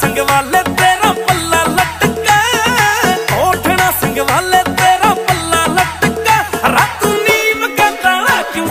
ਸਿੰਘ ਵਾਲੇ ਤੇਰਾ ਪੱਲਾ ਲਟਕਾ। ਕੋਠਣਾ ਸਿੰਘ ਵਾਲੇ ਤੇਰਾ ਪੱਲਾ ਲਟਕਾ। ਰਾਤ ਨੀਂਦ ਕਟਾਲਾ ਕਿਉਂ